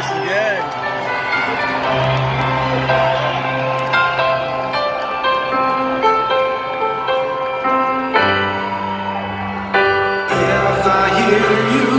Yes, yeah. I hear you.